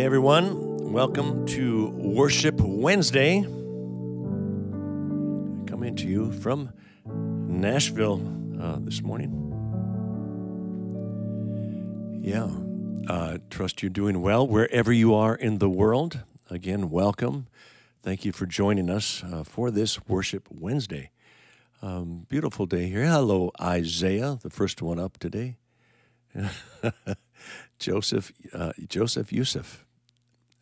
Hey everyone, welcome to Worship Wednesday. Coming to you from Nashville uh, this morning. Yeah, uh, trust you're doing well wherever you are in the world. Again, welcome. Thank you for joining us uh, for this Worship Wednesday. Um, beautiful day here. Hello, Isaiah, the first one up today. Joseph, uh, Joseph Yusuf.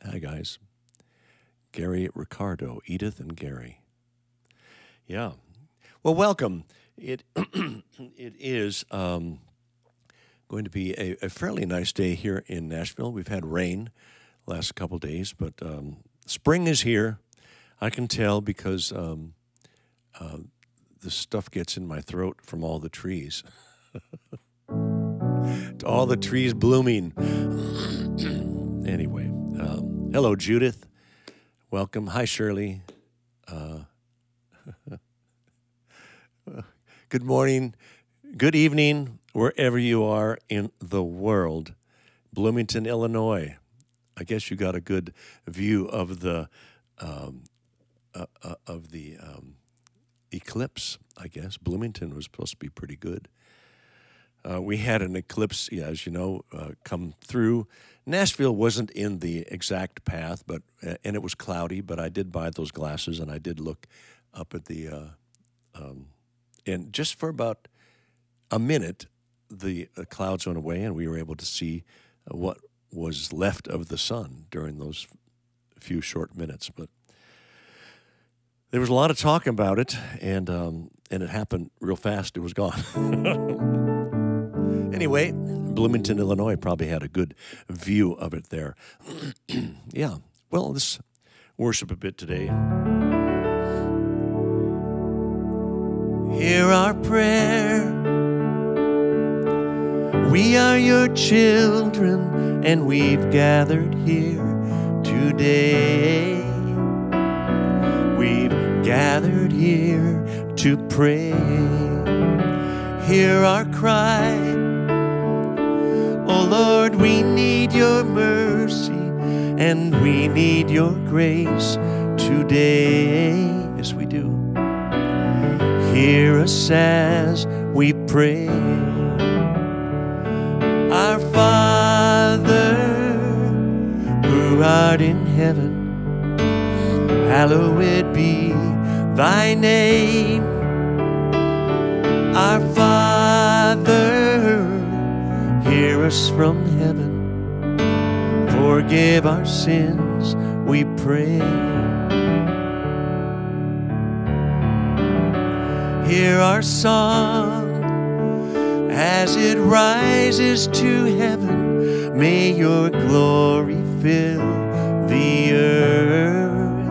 Hi, guys. Gary Ricardo, Edith, and Gary. Yeah. Well, welcome. It it is um, going to be a, a, fairly nice day here in Nashville. We've had rain last couple days, but um, spring is here. I can tell because um, uh, the stuff gets in my throat from all the trees. all the trees blooming. anyway, hello, Judith. Welcome. Hi, Shirley. Uh, good morning, good evening, wherever you are in the world. Bloomington, Illinois. I guess you got a good view of the um, uh, uh, of the um, eclipse. I guess Bloomington was supposed to be pretty good. Uh, we had an eclipse, yeah, as you know, uh, come through. Nashville wasn't in the exact path, but uh, and it was cloudy. But I did buy those glasses, and I did look up at the, uh, um, and just for about a minute, the clouds went away, and we were able to see uh, what was left of the sun during those few short minutes. But there was a lot of talk about it, and um, and it happened real fast. It was gone. Anyway, Bloomington, Illinois probably had a good view of it there. yeah, well, let's worship a bit today. Hear our prayer. We are your children, and we've gathered here today. We've gathered here to pray. Hear our cry Oh Lord, we need your mercy and we need your grace today. Yes, we do. Hear us as we pray. Our Father, who art in heaven, hallowed be thy name. Our Father, from heaven. Forgive our sins, we pray. Hear our song as it rises to heaven. May your glory fill the earth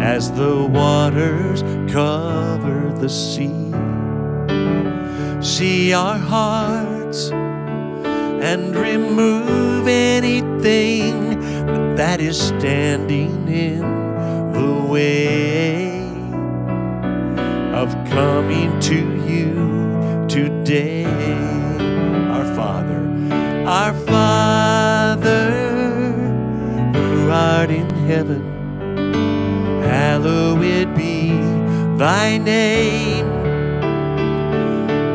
as the waters cover the sea. See our hearts and remove anything that is standing in the way of coming to you today. Our Father, our Father, who art in heaven, hallowed be thy name.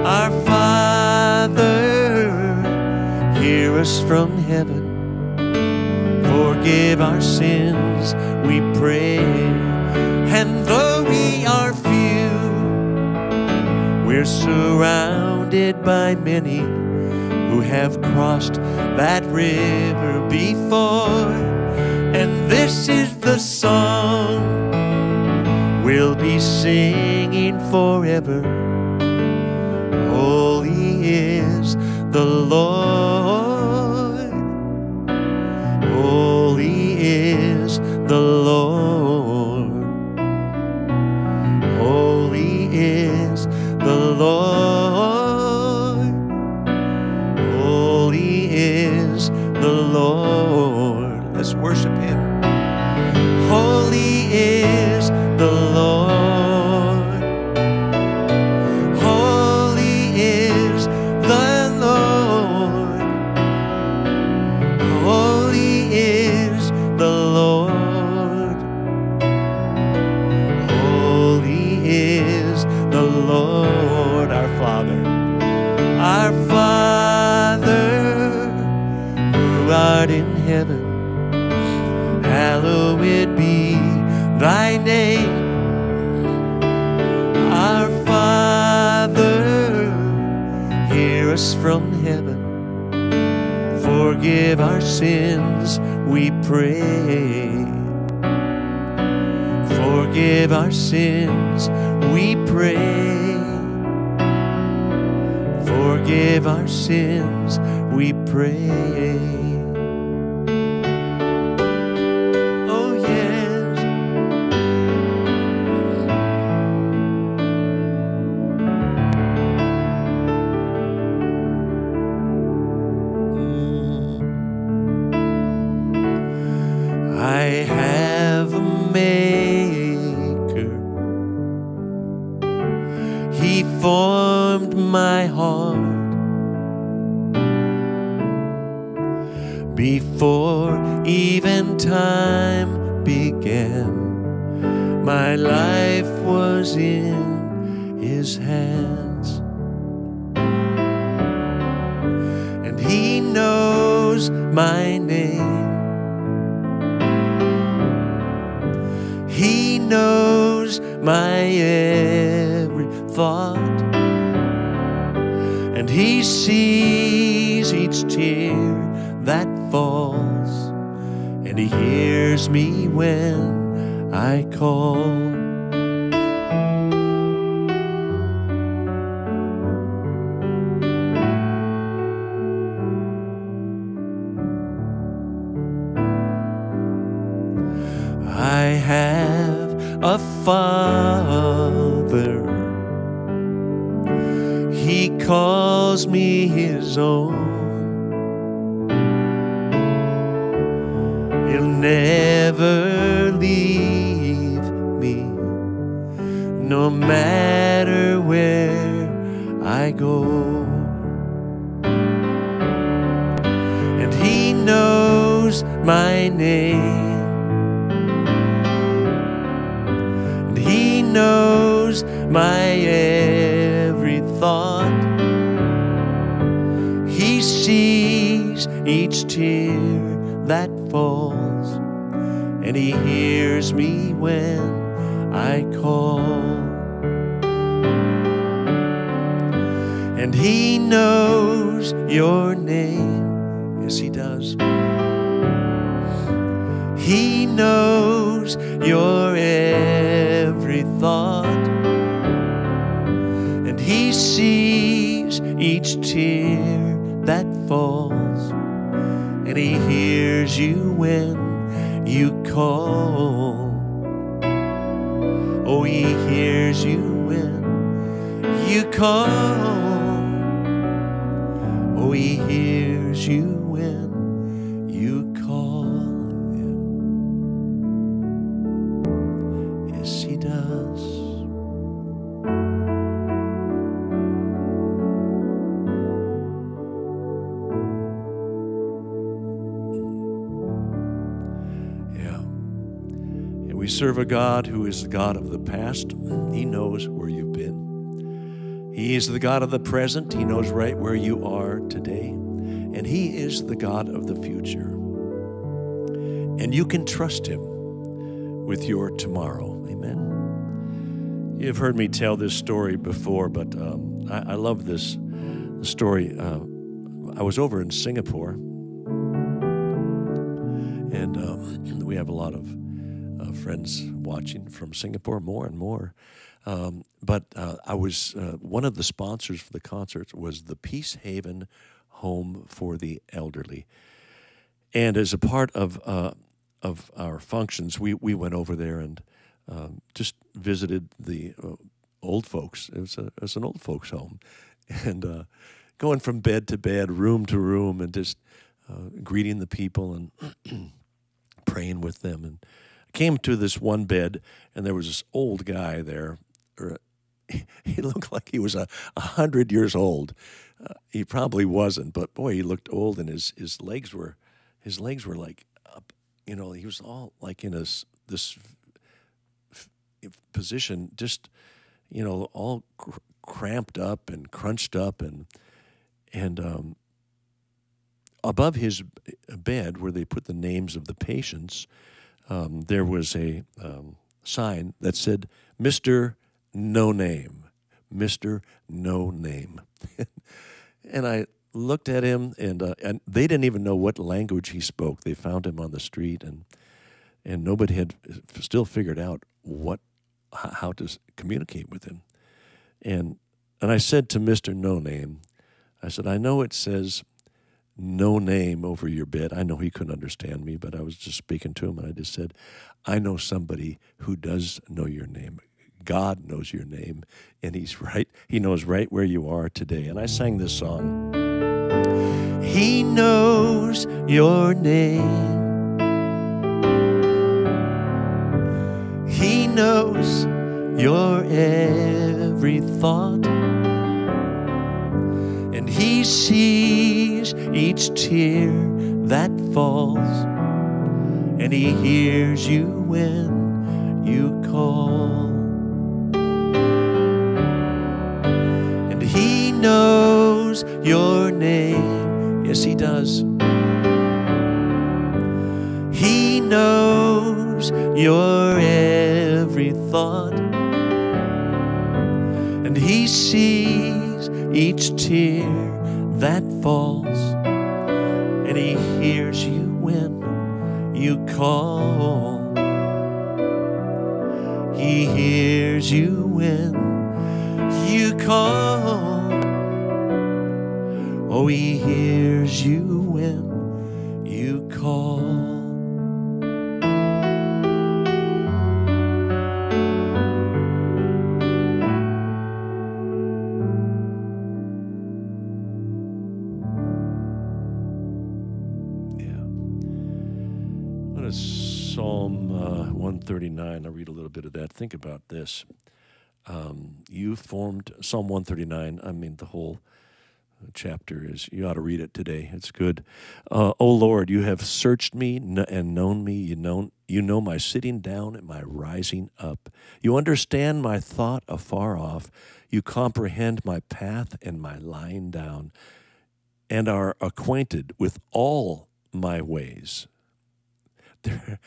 Our Father, hear us from heaven. Forgive our sins, we pray. And though we are few, we're surrounded by many who have crossed that river before. And this is the song we'll be singing forever. Holy is the Lord. Even time began. My life was in his hands. And he knows my name. He knows my every thought. And he sees each tear. He hears me when I call. Knows your name. Yes, He does. He knows your every thought, and He sees each tear that falls, and He hears you when you call. Oh, He hears you when you call. He hears you when you call. him. Yes, He does. Yeah. Yeah, we serve a God who is the God of the past. He knows where you've been. He is the God of the present. He knows right where you are today. And He is the God of the future. And you can trust Him with your tomorrow. Amen. You've heard me tell this story before, but um, I, I love this story. Uh, I was over in Singapore, and um, we have a lot of uh, friends watching from Singapore, more and more. Um, but uh, I was uh, one of the sponsors for the concert was the Peace Haven Home for the Elderly, and as a part of uh, of our functions, we we went over there and um, just visited the uh, old folks. It was a it was an old folks home, and uh, going from bed to bed, room to room, and just uh, greeting the people and praying with them. And came to this one bed, and there was this old guy there. Or he looked like he was a, a hundred years old. Uh, he probably wasn't, but boy, he looked old, and his his legs were his legs were like up. You know, he was all like in a this position, just you know, all cr- cramped up and crunched up, and and um, above his bed, where they put the names of the patients, um, there was a um, sign that said, "Mister No Name." Mister No Name. and I looked at him, and uh, and they didn't even know what language he spoke. They found him on the street, and and nobody had still figured out what how to communicate with him. And and I said to Mister No Name, I said, I know it says no name over your bed. I know he couldn't understand me, but I was just speaking to him, and I just said, I know somebody who does know your name. God knows your name, and He's right. He knows right where you are today. And I sang this song. He knows your name. He knows your every thought. And He sees each tear that falls. And He hears you when you call. Knows your name. Yes, He does. He knows your every thought. And He sees each tear that He hears you when you call. Yeah. Psalm uh, 139? I'll read a little bit of that. Think about this. Um, you formed Psalm 139. I mean, the whole chapter is, you ought to read it today. It's good. Uh, oh Lord, you have searched me and known me. You know, you know my sitting down and my rising up. You understand my thought afar off. You comprehend my path and my lying down, and are acquainted with all my ways. There,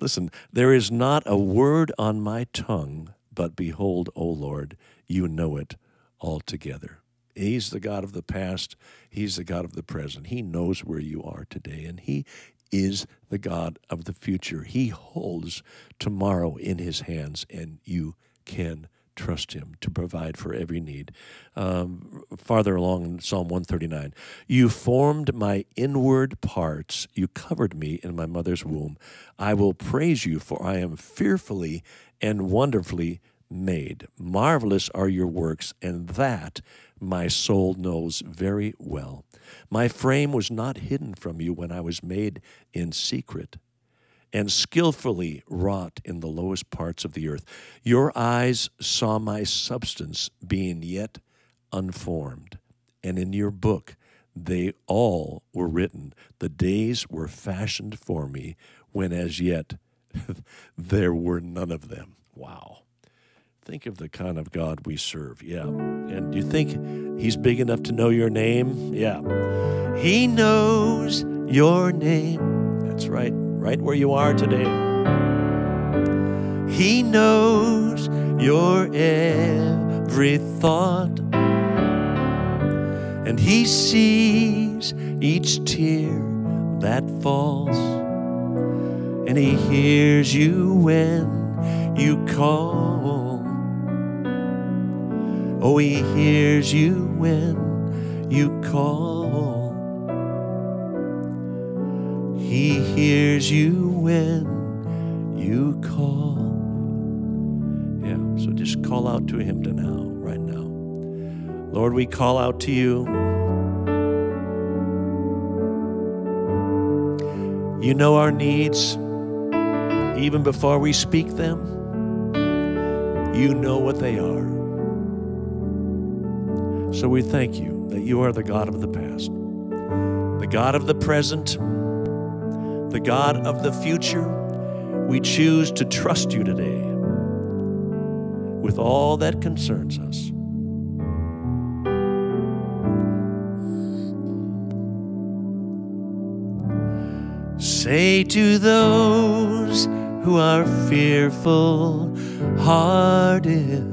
listen, there is not a word on my tongue, but behold, O Lord, you know it altogether. He's the God of the past. He's the God of the present. He knows where you are today, and He is the God of the future. He holds tomorrow in His hands, and you can trust Him to provide for every need. Um, farther along in Psalm 139, you formed my inward parts, you covered me in my mother's womb. I will praise you, for I am fearfully and wonderfully made. Marvelous are your works, and that my soul knows very well. My frame was not hidden from you when I was made in secret and skillfully wrought in the lowest parts of the earth. Your eyes saw my substance being yet unformed, and in your book they all were written. The days were fashioned for me when as yet there were none of them. Wow. Think of the kind of God we serve. Yeah. And do you think He's big enough to know your name? Yeah. He knows your name. That's right, right where you are today. He knows your every thought. And He sees each tear that falls. And He hears you when you call. Oh, he hears you when you call. He hears you when you call. Yeah, so just call out to him to now, right now. Lord, we call out to you. You know our needs even before we speak them. You know what they are. So we thank you that you are the God of the past, the God of the present, the God of the future. We choose to trust you today. with all that concerns us. Say to those who are fearful hearted,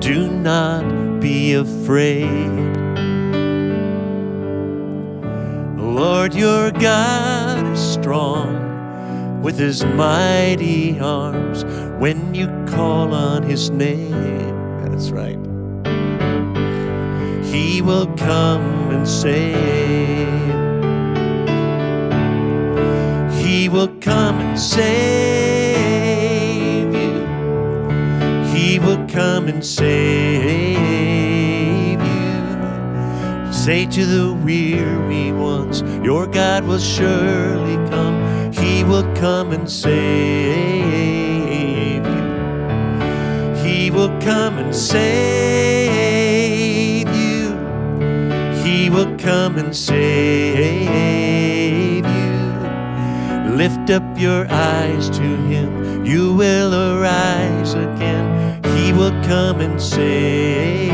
do not be afraid. Lord your God is strong with his mighty arms when you call on his name. That's right. He will come and save. He will come and save you. He will come and save Say to the weary ones, Your God will surely come. He will come and save you. He will come and save you. He will come and save you. Lift up your eyes to him. You will arise again. He will come and save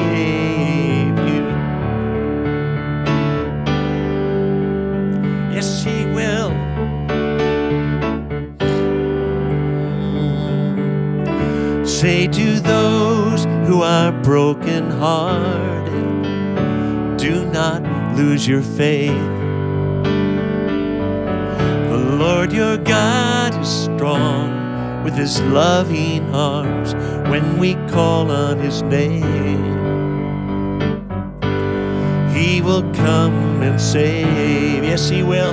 Yes, he will. Say to those who are broken-hearted, do not lose your faith. The Lord your God is strong with his loving arms when we call on his name. Will come and save. Yes, he will.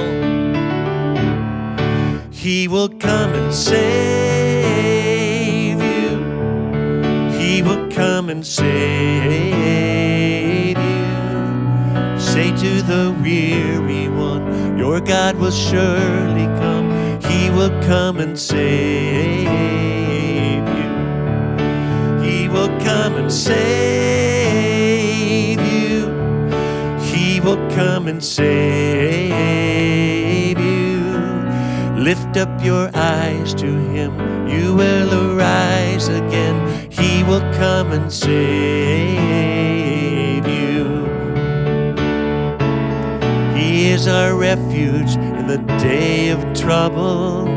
He will come and save you. He will come and save you. Say to the weary one, Your God will surely come. He will come and save you. He will come and save will come and save you. Lift up your eyes to him. You will arise again. He will come and save you. He is our refuge in the day of trouble.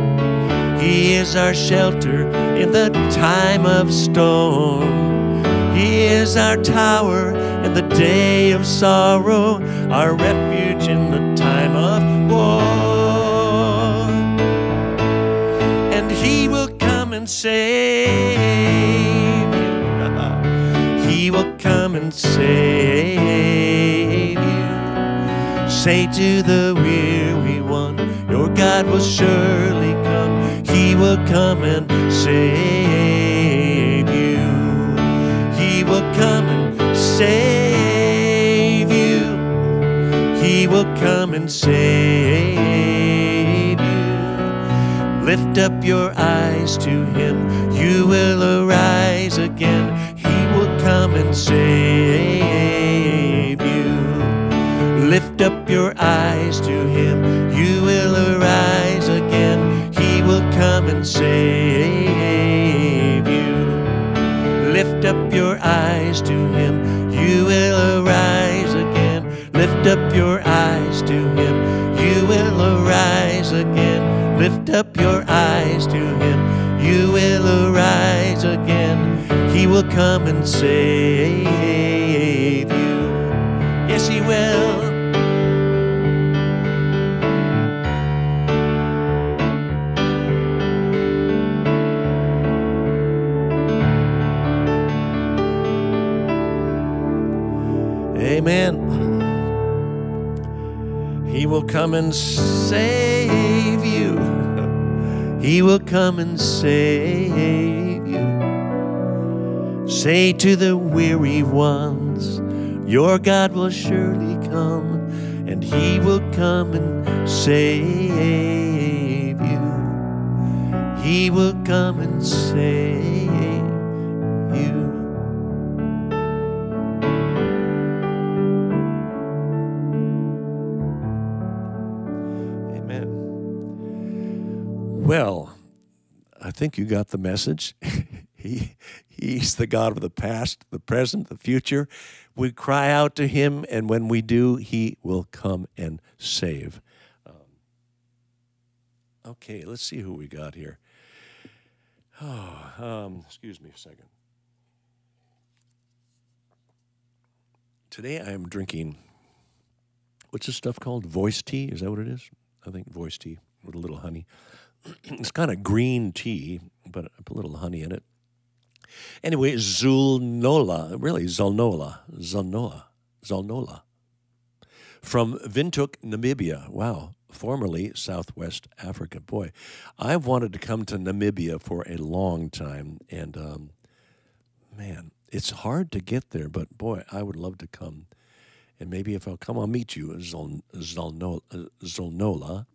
He is our shelter in the time of storm. He is our tower in the day of sorrow, our refuge in the time of war. And He will come and save you. He will come and save you. Say to the weary one, Your God will surely come. He will come and save you. He will come and save come and save you. Lift up your eyes to Him. You will arise again. He will come and save you. Lift up your eyes to Him. You will arise again. He will come and save you. Lift up your eyes to Him. You will arise again. Lift up your eyes again. Lift up your eyes to Him. You will arise again. He will come and save you. Yes, He will. Amen. He will come and save. He will come and save you. Say to the weary ones, Your God will surely come, and He will come and save you. He will come and save think you got the message. he, he He's the God of the past, the present, the future. We cry out to Him, and when we do, He will come and save. Um, okay, let's see who we got here. Oh, um, excuse me a second. Today I am drinking, what's this stuff called? Voice tea? Is that what it is? I think voice tea with a little honey. it's kind of green tea, but I put a little honey in it. Anyway, Zulnola, really Zulnola, Zulnola, Zulnola, from Windhoek, Namibia. Wow, formerly Southwest Africa. Boy, I've wanted to come to Namibia for a long time, and um, man, it's hard to get there. But boy, I would love to come and maybe if I'll come, I'll meet you, Zolnola,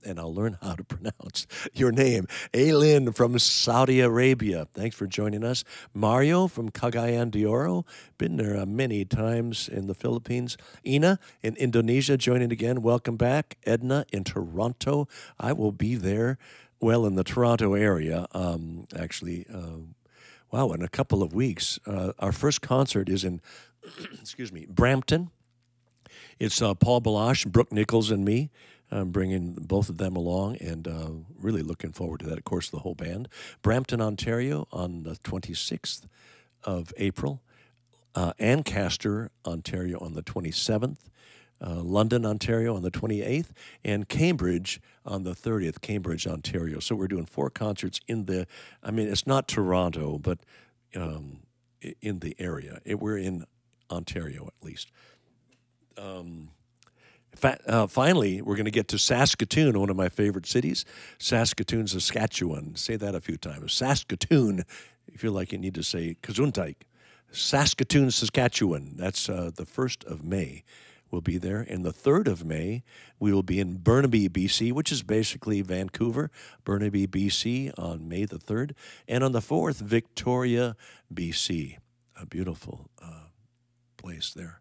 and I'll learn how to pronounce your name. Aylin from Saudi Arabia, thanks for joining us. Mario from Cagayan de Oro, been there uh, many times in the Philippines. Ina in Indonesia, joining again. Welcome back. Edna in Toronto, I will be there. Well, in the Toronto area, um, actually. Uh, wow, in a couple of weeks. Uh, our first concert is in, excuse me, Brampton it's uh, Paul Baloche, Brooke Nichols, and me. I'm bringing both of them along and uh, really looking forward to that. Of course, the whole band. Brampton, Ontario on the 26th of April. Uh, Ancaster, Ontario on the 27th. Uh, London, Ontario on the 28th, and Cambridge on the 30th, Cambridge, Ontario. So we're doing four concerts in the, I mean, it's not Toronto, but um, in the area. It, we're in Ontario at least um, fa- uh, finally, we're going to get to Saskatoon, one of my favorite cities. Saskatoon, Saskatchewan. Say that a few times. Saskatoon. If you like you need to say Gesundheit. Saskatoon, Saskatchewan. That's uh, the 1st of May. We'll be there. And the 3rd of May, we will be in Burnaby, BC, which is basically Vancouver, Burnaby, BC, on May the 3rd. And on the 4th, Victoria, BC. A beautiful uh, place there.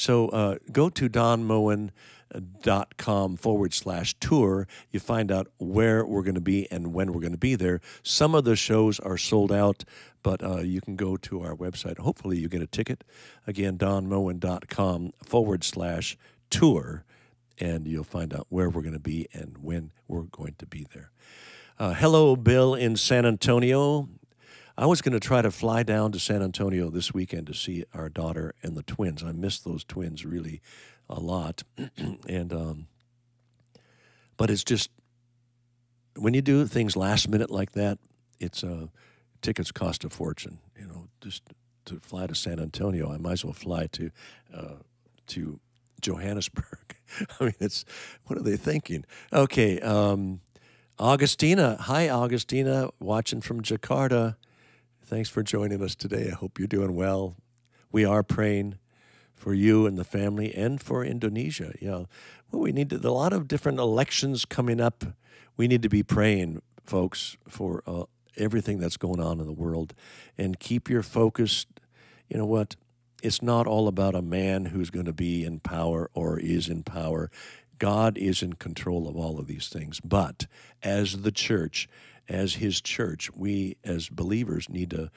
So uh, go to donmoen.com forward slash tour. You find out where we're going to be and when we're going to be there. Some of the shows are sold out, but uh, you can go to our website. Hopefully, you get a ticket. Again, donmoen.com forward slash tour, and you'll find out where we're going to be and when we're going to be there. Uh, hello, Bill in San Antonio. I was going to try to fly down to San Antonio this weekend to see our daughter and the twins. I miss those twins really a lot, and um, but it's just when you do things last minute like that, it's uh, tickets cost a fortune. You know, just to fly to San Antonio, I might as well fly to uh, to Johannesburg. I mean, it's what are they thinking? Okay, um, Augustina. Hi, Augustina, watching from Jakarta. Thanks for joining us today. I hope you're doing well. We are praying for you and the family and for Indonesia. Yeah. Well, we need to, a lot of different elections coming up. We need to be praying, folks, for uh, everything that's going on in the world and keep your focus. You know what? It's not all about a man who's going to be in power or is in power. God is in control of all of these things. But as the church, as His church, we as believers need to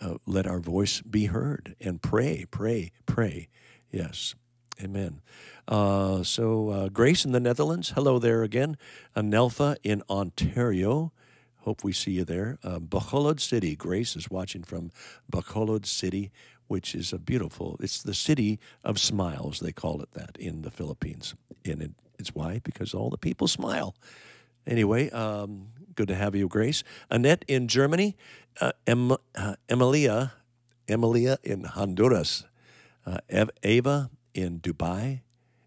uh, let our voice be heard and pray, pray, pray. Yes. Amen. Uh, so, uh, Grace in the Netherlands, hello there again. Anelfa in Ontario, hope we see you there. Uh, Bacolod City, Grace is watching from Bacolod City, which is a beautiful, it's the city of smiles, they call it that in the Philippines. And it, it's why? Because all the people smile. Anyway, um, good to have you, Grace. Annette in Germany, uh, em, uh, Emilia, Emilia in Honduras, uh, Ava in Dubai,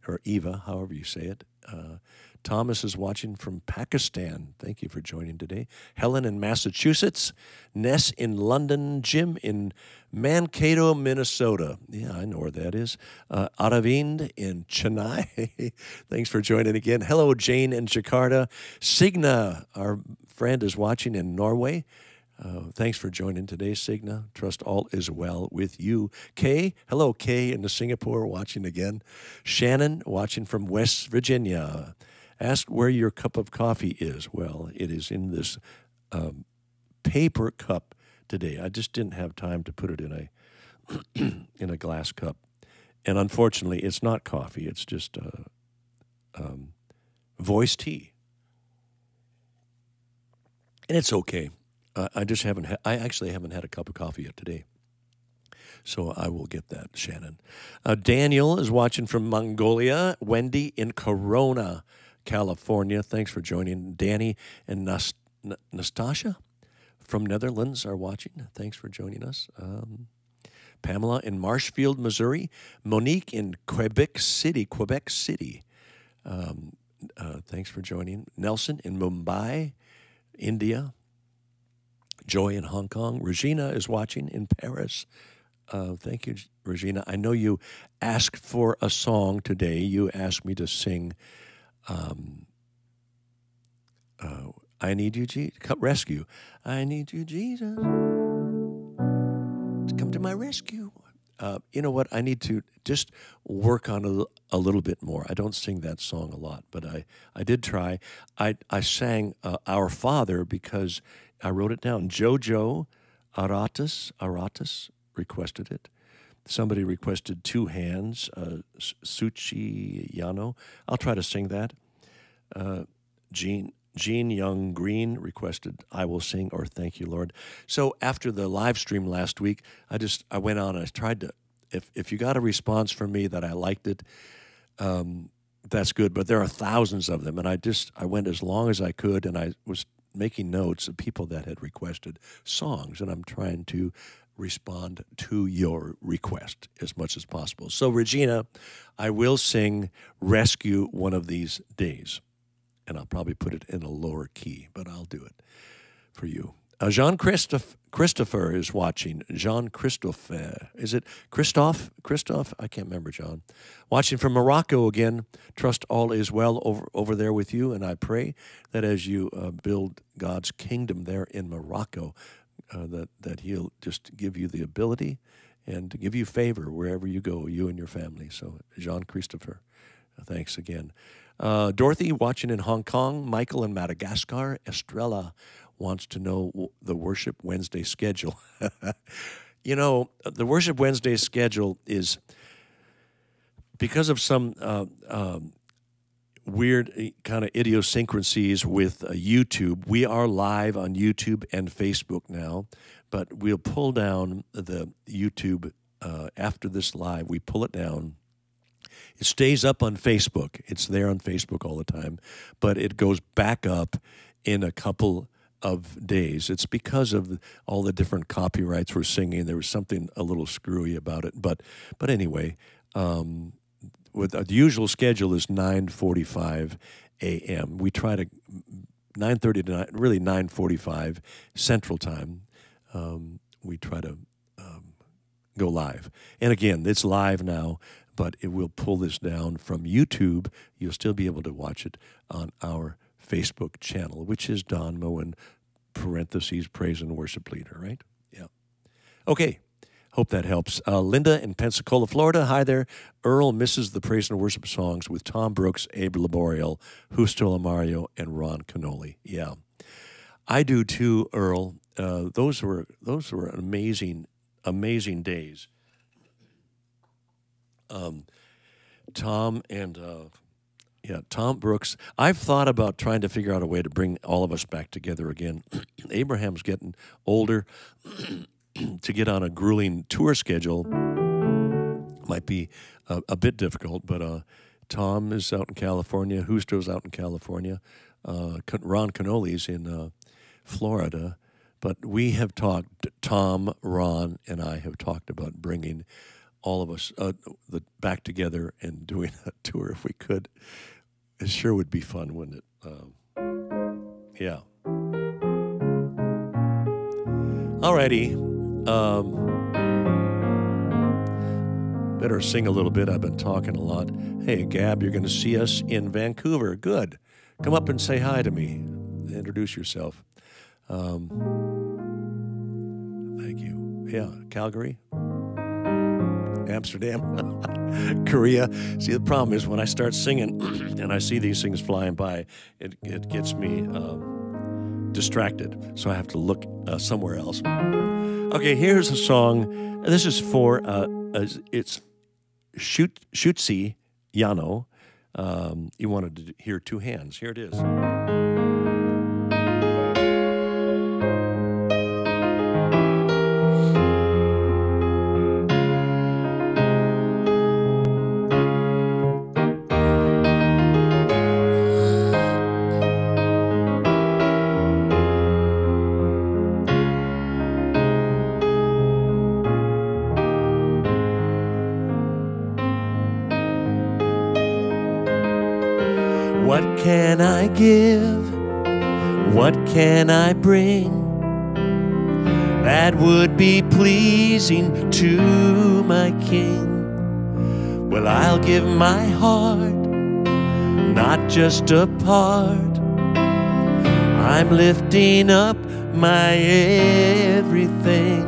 or Eva, however you say it. Uh, Thomas is watching from Pakistan. Thank you for joining today. Helen in Massachusetts. Ness in London. Jim in Mankato, Minnesota. Yeah, I know where that is. Uh, Aravind in Chennai. Thanks for joining again. Hello, Jane in Jakarta. Signa, our friend, is watching in Norway. Uh, thanks for joining today, Signa. Trust all is well with you. Kay, hello, Kay in the Singapore, watching again. Shannon, watching from West Virginia. Ask where your cup of coffee is. Well, it is in this um, paper cup today. I just didn't have time to put it in a in a glass cup, and unfortunately, it's not coffee. It's just uh, um, voice tea, and it's okay. I just haven't. Ha- I actually haven't had a cup of coffee yet today. So I will get that, Shannon. Uh, Daniel is watching from Mongolia. Wendy in Corona, California. Thanks for joining. Danny and Nastasha from Netherlands are watching. Thanks for joining us. Um, Pamela in Marshfield, Missouri. Monique in Quebec City, Quebec City. Um, uh, thanks for joining. Nelson in Mumbai, India. Joy in Hong Kong. Regina is watching in Paris. Uh, thank you, Regina. I know you asked for a song today. You asked me to sing um, uh, I Need You, Jesus. Rescue. I need you, Jesus. To come to my rescue. Uh, you know what? I need to just work on a, a, little bit more. I don't sing that song a lot, but I, I did try. I, I sang uh, Our Father because I wrote it down. Jojo Aratus, Aratus requested it. Somebody requested Two Hands, uh, Suchi Yano. I'll try to sing that. Uh, Jean, Jean Young Green requested I Will Sing or Thank You, Lord. So after the live stream last week, I just I went on and I tried to if if you got a response from me that I liked it, um, that's good. But there are thousands of them, and I just I went as long as I could, and I was making notes of people that had requested songs, and I'm trying to respond to your request as much as possible. So, Regina, I will sing Rescue one of these days, and I'll probably put it in a lower key, but I'll do it for you. Uh, Jean Christophe, Christopher is watching. Jean Christophe, is it Christophe? Christophe? I can't remember, John. Watching from Morocco again. Trust all is well over, over there with you, and I pray that as you uh, build God's kingdom there in Morocco, uh, that that He'll just give you the ability and give you favor wherever you go, you and your family. So, Jean Christopher, uh, thanks again. Uh, Dorothy watching in Hong Kong. Michael in Madagascar. Estrella wants to know the Worship Wednesday schedule. you know, the Worship Wednesday schedule is because of some uh, um, weird eh, kind of idiosyncrasies with uh, YouTube. We are live on YouTube and Facebook now, but we'll pull down the YouTube uh, after this live. We pull it down. It stays up on Facebook. It's there on Facebook all the time, but it goes back up in a couple of days. It's because of all the different copyrights we're singing. There was something a little screwy about it, but but anyway, um, with uh, the usual schedule is 9:45 a.m. We try to 9:30 to 9, really 9:45 Central Time. Um, we try to um, go live, and again, it's live now, but it will pull this down from YouTube. You'll still be able to watch it on our Facebook channel, which is Don Moen parentheses praise and worship leader, right? Yeah. Okay. Hope that helps. Uh, Linda in Pensacola, Florida. Hi there. Earl misses the praise and worship songs with Tom Brooks, Abe Laboriel, Justo Almario, and Ron Kenoly. Yeah, I do too, Earl. Uh, those were those were amazing, amazing days. Um, Tom and uh, yeah, Tom Brooks. I've thought about trying to figure out a way to bring all of us back together again. Abraham's getting older. to get on a grueling tour schedule might be a, a bit difficult, but uh, Tom is out in California. Justo's out in California. Uh, Ron Kenoly's in uh, Florida. But we have talked, Tom, Ron, and I have talked about bringing all of us uh, the, back together and doing a tour if we could. It sure would be fun, wouldn't it? Um, yeah. Alrighty. Um, better sing a little bit. I've been talking a lot. Hey, Gab, you're going to see us in Vancouver. Good. Come up and say hi to me. Introduce yourself. Um, thank you. Yeah, Calgary, Amsterdam, Korea. See, the problem is when I start singing and I see these things flying by, it, it gets me um, distracted. So I have to look uh, somewhere else. Okay, here's a song. This is for uh, it's shoot Shootsie Yano. Um, you wanted to hear two hands. Here it is. Give? What can I bring that would be pleasing to my King? Well, I'll give my heart, not just a part. I'm lifting up my everything.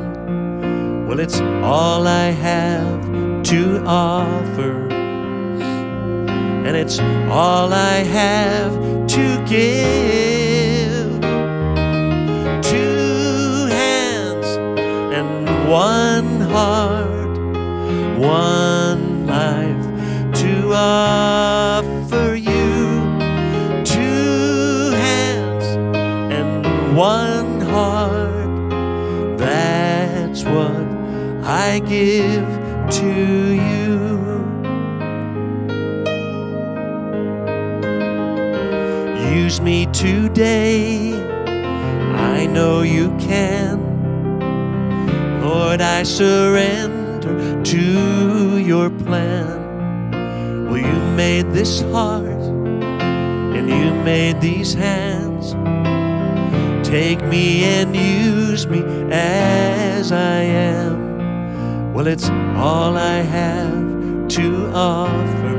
Well, it's all I have to offer and it's all I have to give. Surrender to your plan. Well, you made this heart and you made these hands. Take me and use me as I am. Well, it's all I have to offer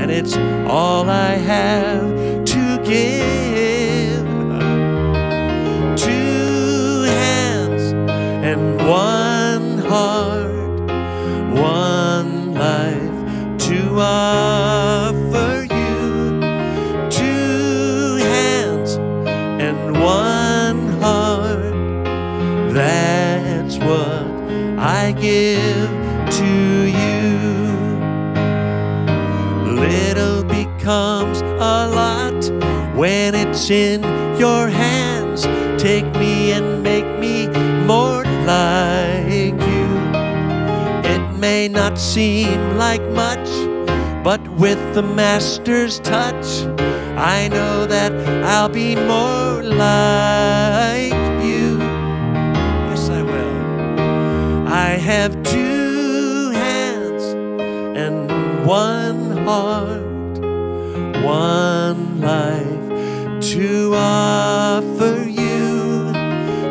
and it's all I have to give. One seem like much, but with the Master's touch, I know that I'll be more like you. Yes, I will. I have two hands and one heart, one life to offer you.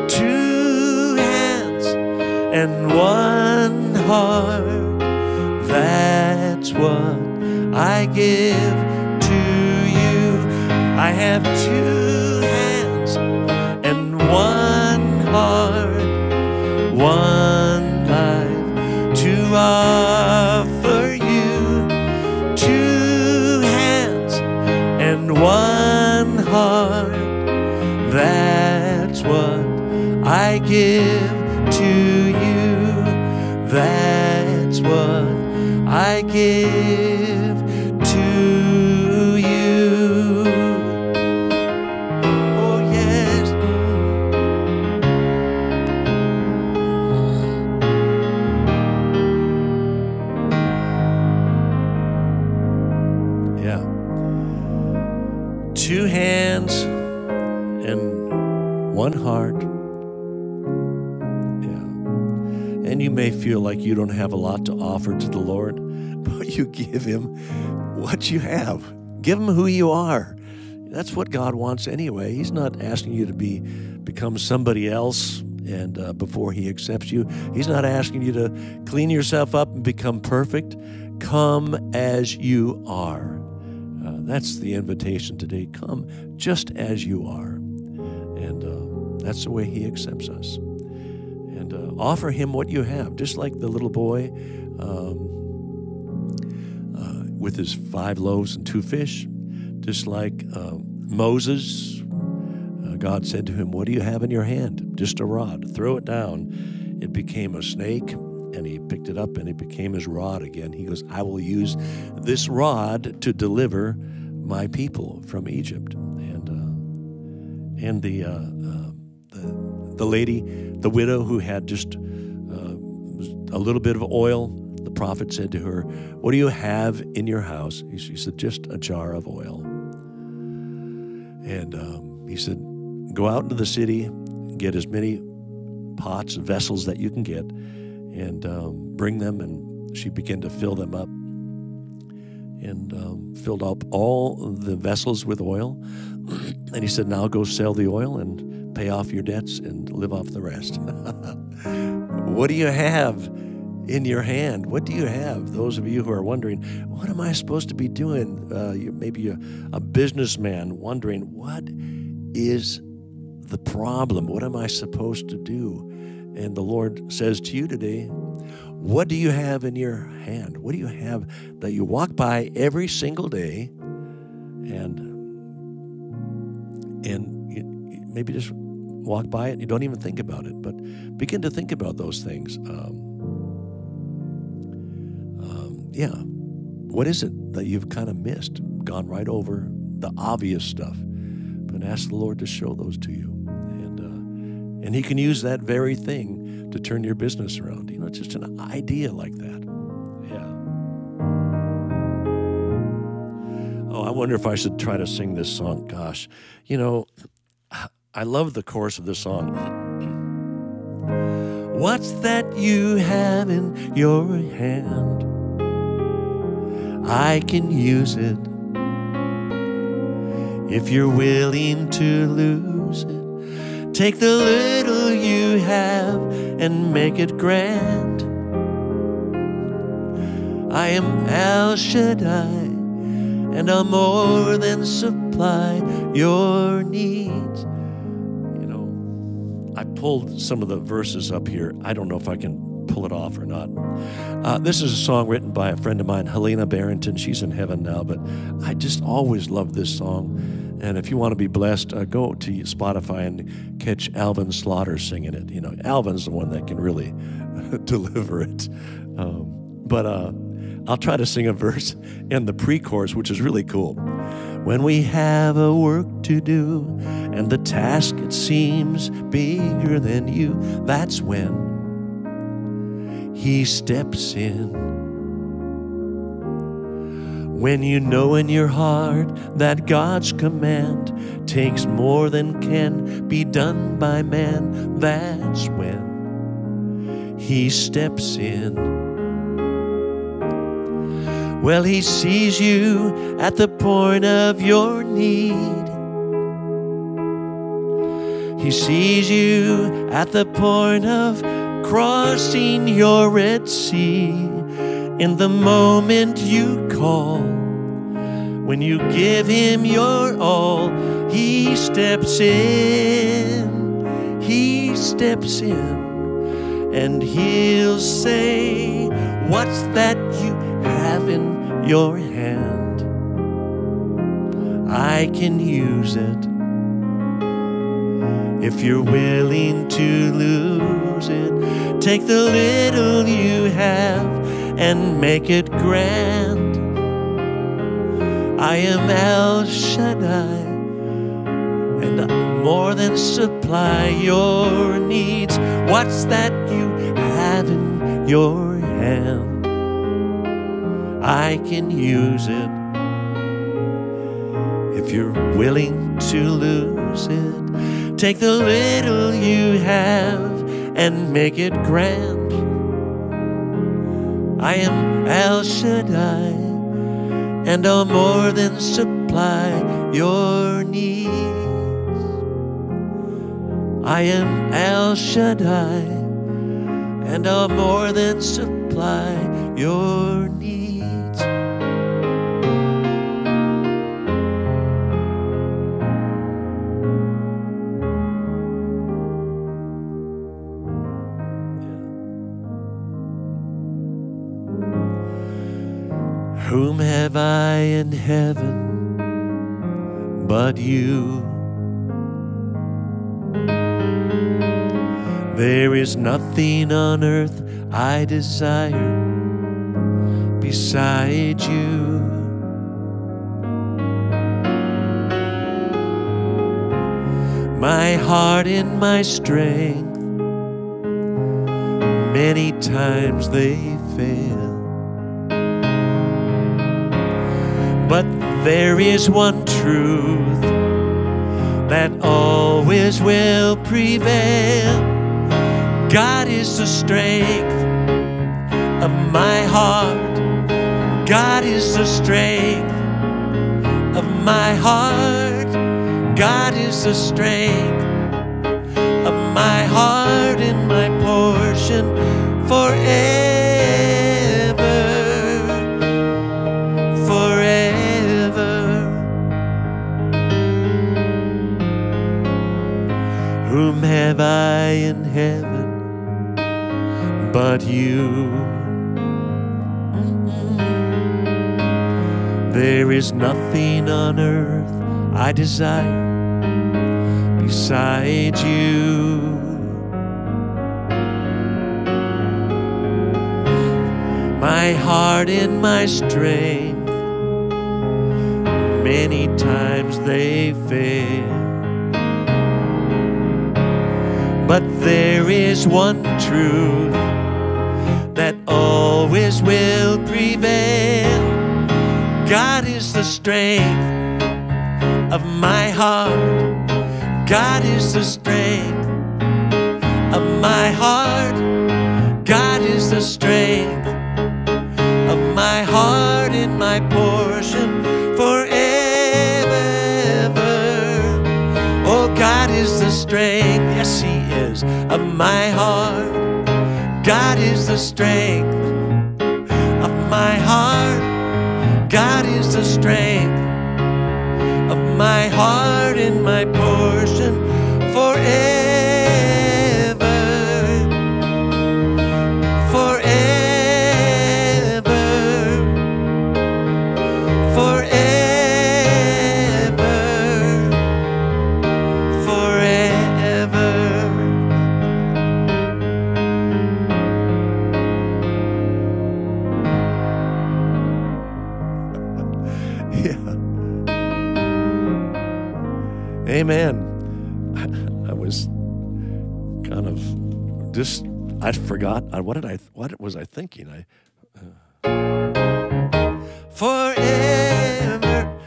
Two hands and one heart, give to you. I have two hands and one heart, one life to offer you. Two hands and one heart, that's what I give to you. That's what I give like you don't have a lot to offer to the Lord, but you give Him what you have. Give Him who you are. That's what God wants anyway. He's not asking you to be become somebody else and uh, before he accepts you. He's not asking you to clean yourself up and become perfect. Come as you are. Uh, that's the invitation today. Come just as you are. And uh, that's the way He accepts us. Uh, offer Him what you have, just like the little boy um, uh, with his five loaves and two fish, just like uh, Moses. God said to him, What do you have in your hand? just a rod. Throw it down. It became a snake, and he picked it up and it became his rod again. He goes, I will use this rod to deliver my people from Egypt. And, uh, and the, uh, uh, the, the lady, the widow who had just uh, a little bit of oil, the prophet said to her, What do you have in your house? She said, Just a jar of oil. And um, he said, Go out into the city, get as many pots, and vessels that you can get, and um, bring them. And she began to fill them up and um, filled up all the vessels with oil. and he said, Now go sell the oil and pay off your debts and live off the rest. what do you have in your hand? What do you have? Those of you who are wondering, what am I supposed to be doing? Uh, maybe a, a businessman wondering, what is the problem? What am I supposed to do? And the Lord says to you today, what do you have in your hand? What do you have that you walk by every single day and and maybe just walk by it you don't even think about it, but begin to think about those things. Um, um, yeah. What is it that you've kind of missed, gone right over the obvious stuff? But ask the Lord to show those to you. And, uh, and He can use that very thing to turn your business around. You know, it's just an idea like that. Yeah. Oh, I wonder if I should try to sing this song. Gosh, you know, I love the chorus of this song. What's that you have in your hand? I can use it if you're willing to lose it. Take the little you have and make it grand. I am El Shaddai, and I'll more than supply your needs. I pulled some of the verses up here. I don't know if I can pull it off or not. Uh, this is a song written by a friend of mine, Helena Barrington. She's in heaven now, but I just always love this song. And if you want to be blessed, uh, go to Spotify and catch Alvin Slaughter singing it. You know, Alvin's the one that can really deliver it. Um, but uh, I'll try to sing a verse in the pre chorus, which is really cool. When we have a work to do and the task it seems bigger than you, that's when He steps in when you know in your heart that God's command takes more than can be done by man, that's when He steps in. Well, He sees you at the point of your need. He sees you at the point of crossing your Red Sea in the moment you call. When you give him your all, he steps in. He steps in. And he'll say, What's that you have in your hand? I can use it. If you're willing to lose it, take the little you have and make it grand. I am El Shaddai, and I more than supply your needs. What's that you have in your hand? I can use it if you're willing to lose it. Take the little you have and make it grand. I am El Shaddai, and I'll more than supply your needs. I am El Shaddai, and I'll more than supply your have I in heaven but you? There is nothing on earth I desire beside you. My heart and my strength, many times they fail. But there is one truth that always will prevail. God is the strength of my heart. God is the strength of my heart. God is the strength of my heart and my portion forever. Have I in heaven but you? There is nothing on earth I desire beside you. My heart and my strength, many times they fail. But there is one truth that always will prevail. God is the strength of my heart. God is the strength of my heart. God is the strength of my heart and my portion The strength forgot I- what did I what was I thinking? I uh, forever.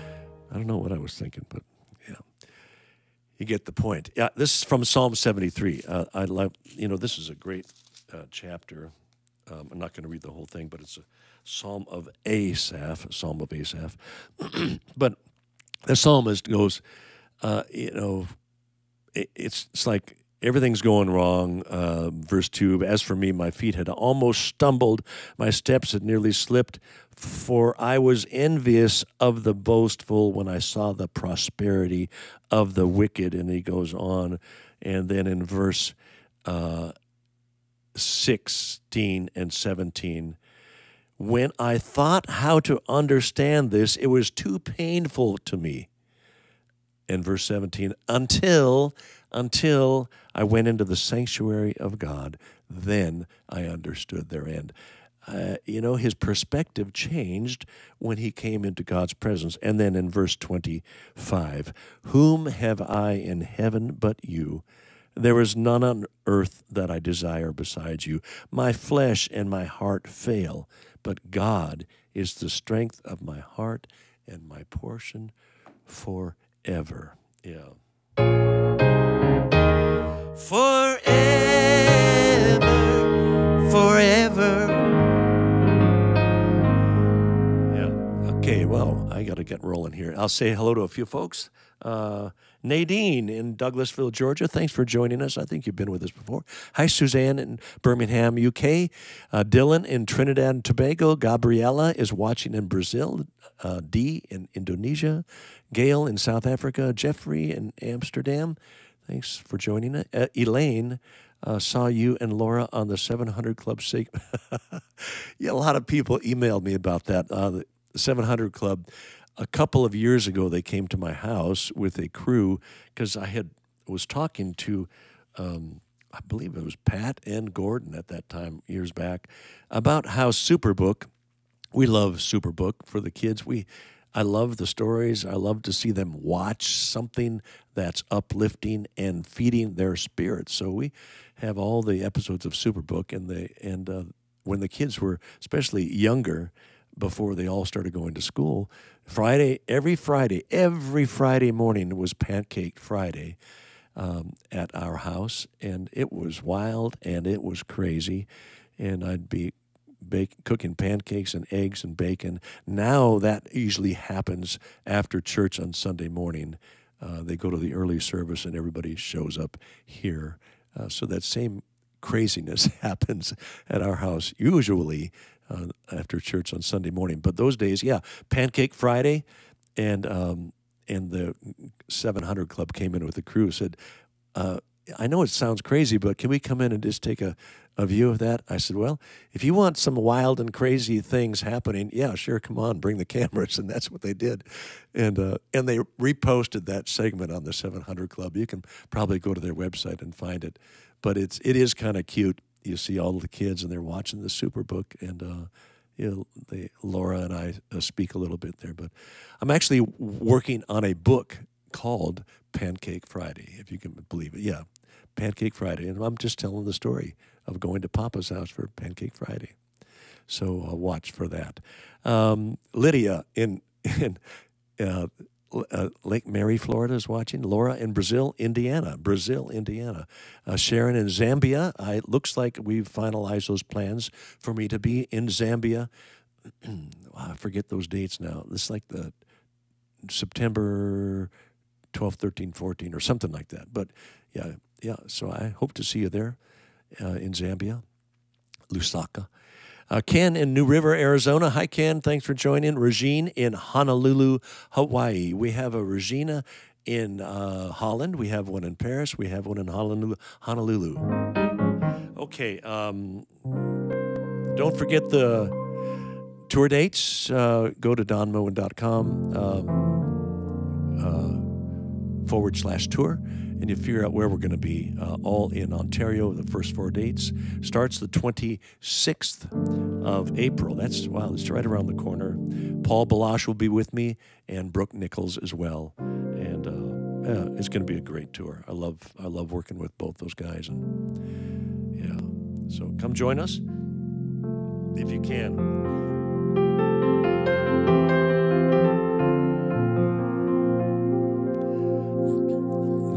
I don't know what I was thinking, but yeah, you get the point. Yeah, this is from Psalm seventy three. Uh, I love you know this is a great uh, chapter. Um, I'm not going to read the whole thing, but it's a Psalm of Asaph, Psalm of Asaph. but the psalmist goes, uh, you know, it, it's it's like everything's going wrong. Uh, verse two. As for me, my feet had almost stumbled, my steps had nearly slipped, for I was envious of the boastful when I saw the prosperity of the wicked. And he goes on, and then in verse uh, sixteen and seventeen. When I thought how to understand this, it was too painful to me in verse 17 until until i went into the sanctuary of god then i understood their end uh, you know his perspective changed when he came into god's presence and then in verse 25 whom have i in heaven but you there is none on earth that i desire besides you my flesh and my heart fail but god is the strength of my heart and my portion forever. Yeah. Forever, forever. Yeah. Okay, well, I got to get rolling here. I'll say hello to a few folks. Uh, Nadine in Douglasville, Georgia. Thanks for joining us. I think you've been with us before. Hi, Suzanne in Birmingham, UK. Uh, Dylan in Trinidad and Tobago. Gabriella is watching in Brazil. Uh, Dee in Indonesia. Gail in South Africa. Jeffrey in Amsterdam. Thanks for joining us. Uh, Elaine uh, saw you and Laura on the 700 Club. Sig- yeah, a lot of people emailed me about that. Uh, the 700 Club a couple of years ago they came to my house with a crew because I had was talking to um, I believe it was Pat and Gordon at that time, years back, about how Superbook, we love Superbook for the kids. We, I love the stories. I love to see them watch something that's uplifting and feeding their spirits. So we have all the episodes of Superbook, and the and uh, when the kids were especially younger, before they all started going to school, Friday every Friday every Friday morning was Pancake Friday um, at our house, and it was wild and it was crazy, and I'd be bake, cooking pancakes and eggs and bacon. Now that usually happens after church on Sunday morning. Uh, they go to the early service and everybody shows up here. Uh, so that same craziness happens at our house usually uh, after church on Sunday morning. But those days, yeah, Pancake Friday, and um, and the 700 Club came in with a crew said. Uh, I know it sounds crazy, but can we come in and just take a, a view of that? I said, Well, if you want some wild and crazy things happening, yeah, sure, come on, bring the cameras. And that's what they did. And, uh, and they reposted that segment on the 700 Club. You can probably go to their website and find it. But it's, it is kind of cute. You see all the kids and they're watching the Superbook. And, uh, you know, they, Laura and I uh, speak a little bit there. But I'm actually working on a book called Pancake Friday, if you can believe it. Yeah, Pancake Friday. And I'm just telling the story of going to Papa's house for Pancake Friday. So uh, watch for that. Um, Lydia in, in uh, uh, Lake Mary, Florida is watching. Laura in Brazil, Indiana. Brazil, Indiana. Uh, Sharon in Zambia. I, it looks like we've finalized those plans for me to be in Zambia. I forget those dates now. It's like the September 12, 13, 14, or something like that. But yeah, yeah. So I hope to see you there in Zambia, Lusaka. Uh, Ken in New River, Arizona. Hi, Ken. Thanks for joining. Regine in Honolulu, Hawaii. We have a Regina in uh, Holland. We have one in Paris. We have one in Honolulu. Honolulu. Okay. Um, don't forget the tour dates. Uh, go to donmoen.com um, uh, forward slash tour and you figure out where we're going to be. Uh, all in Ontario, the first four dates starts the 26th of April. That's wow, it's right around the corner. Paul Baloche will be with me, and Brooke Nichols as well, and uh, yeah, it's going to be a great tour. I love I love working with both those guys, and yeah, so come join us if you can.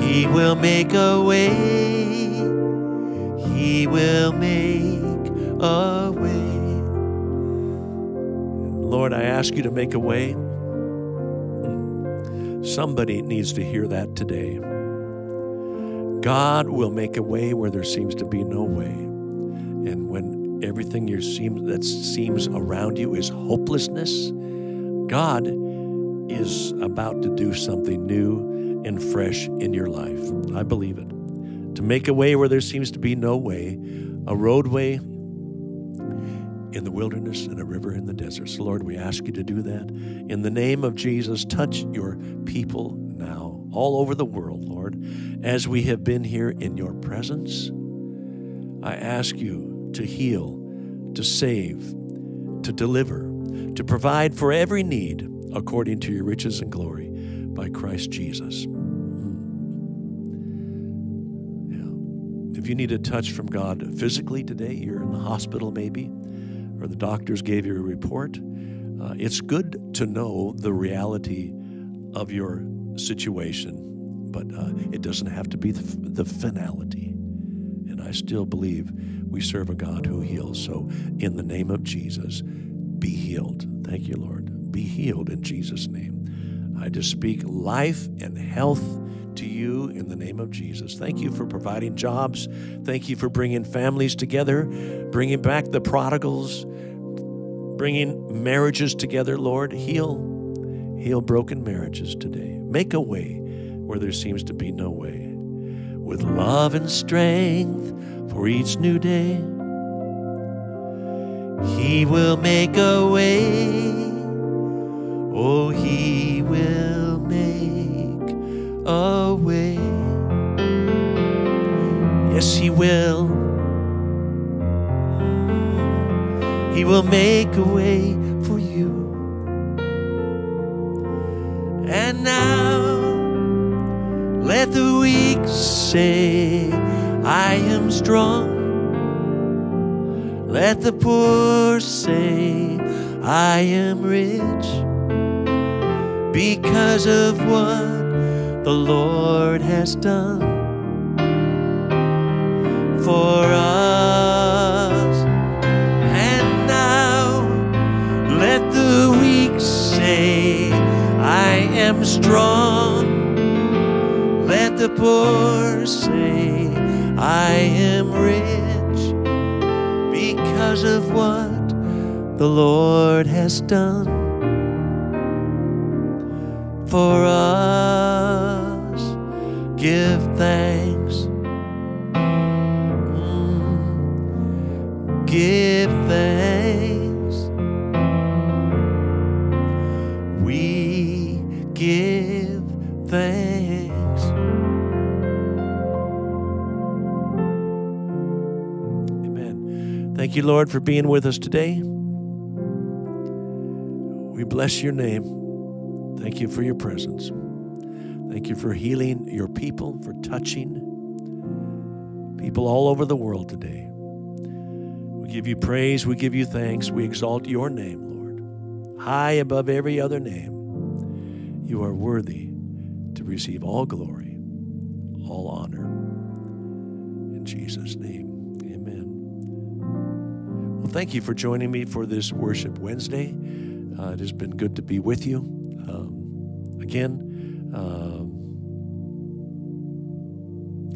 He will make a way. He will make a way. Lord, I ask you to make a way. Somebody needs to hear that today. God will make a way where there seems to be no way. And when everything you seem, that seems around you is hopelessness, God is about to do something new and fresh in your life. I believe it. To make a way where there seems to be no way, a roadway in the wilderness and a river in the desert. So, Lord, we ask you to do that. In the name of Jesus, touch your people now, all over the world, Lord. As we have been here in your presence, I ask you to heal, to save, to deliver, to provide for every need according to your riches and glory by Christ Jesus. Yeah. If you need a touch from God physically today, you're in the hospital maybe, or the doctors gave you a report, uh, it's good to know the reality of your situation, but uh, it doesn't have to be the, the finality. And I still believe we serve a God who heals. So, in the name of Jesus, be healed. Thank you, Lord. Be healed in Jesus' name. I just speak life and health to you in the name of Jesus. Thank you for providing jobs. Thank you for bringing families together, bringing back the prodigals, bringing marriages together, Lord. Heal, heal broken marriages today. Make a way where there seems to be no way. With love and strength for each new day, He will make a way. Oh, He will make a way. Yes, He will. He will make a way for you. And now, let the weak say, I am strong. Let the poor say, I am rich because of what the Lord has done for us. And now let the weak say, I am strong. Let the poor say, I am rich because of what the Lord has done for us. Give thanks. Mm. Give thanks. We give thanks. Amen. Thank you, Lord, for being with us today. We bless your name. Thank you for your presence. Thank you for healing your people, for touching people all over the world today. We give you praise, we give you thanks, we exalt your name, Lord, high above every other name. You are worthy to receive all glory, all honor. In Jesus' name, amen. Well, thank you for joining me for this Worship Wednesday. Uh, it has been good to be with you. Again, um,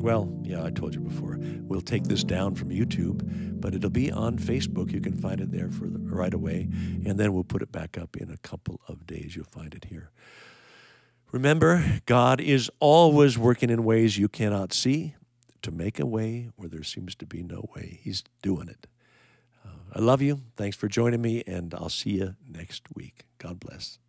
well, yeah, I told you before. We'll take this down from YouTube, but it'll be on Facebook. You can find it there for the, right away, and then we'll put it back up in a couple of days. You'll find it here. Remember, God is always working in ways you cannot see to make a way where there seems to be no way. He's doing it. Uh, I love you. Thanks for joining me, and I'll see you next week. God bless.